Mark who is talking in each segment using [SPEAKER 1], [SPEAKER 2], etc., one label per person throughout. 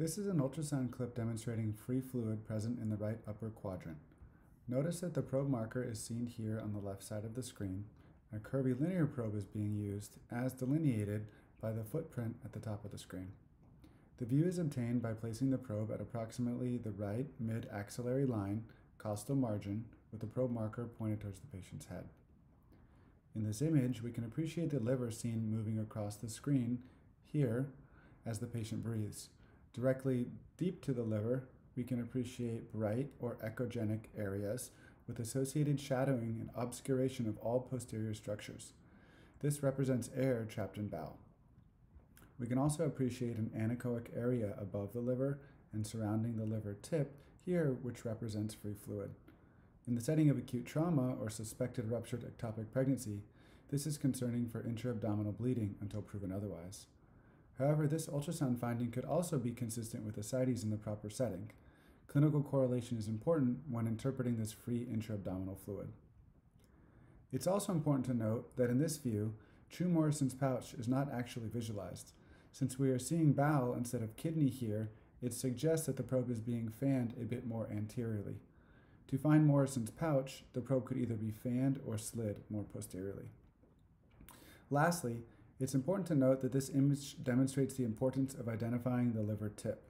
[SPEAKER 1] This is an ultrasound clip demonstrating free fluid present in the right upper quadrant. Notice that the probe marker is seen here on the left side of the screen. A curvilinear probe is being used as delineated by the footprint at the top of the screen. The view is obtained by placing the probe at approximately the right mid-axillary line, costal margin, with the probe marker pointed towards the patient's head. In this image, we can appreciate the liver seen moving across the screen here as the patient breathes. Directly deep to the liver, we can appreciate bright or echogenic areas with associated shadowing and obscuration of all posterior structures. This represents air trapped in bowel. We can also appreciate an anechoic area above the liver and surrounding the liver tip here, which represents free fluid. In the setting of acute trauma or suspected ruptured ectopic pregnancy, this is concerning for intra-abdominal bleeding until proven otherwise. However, this ultrasound finding could also be consistent with ascites in the proper setting. Clinical correlation is important when interpreting this free intra-abdominal fluid. It's also important to note that in this view, true Morison's pouch is not actually visualized. Since we are seeing bowel instead of kidney here, it suggests that the probe is being fanned a bit more anteriorly. To find Morison's pouch, the probe could either be fanned or slid more posteriorly. Lastly, it's important to note that this image demonstrates the importance of identifying the liver tip.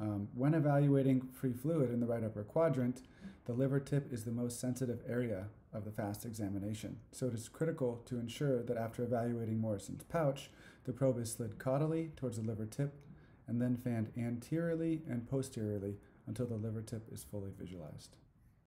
[SPEAKER 1] Um, when evaluating free fluid in the right upper quadrant, the liver tip is the most sensitive area of the FAST examination, so it is critical to ensure that after evaluating Morison's pouch, the probe is slid caudally towards the liver tip and then fanned anteriorly and posteriorly until the liver tip is fully visualized.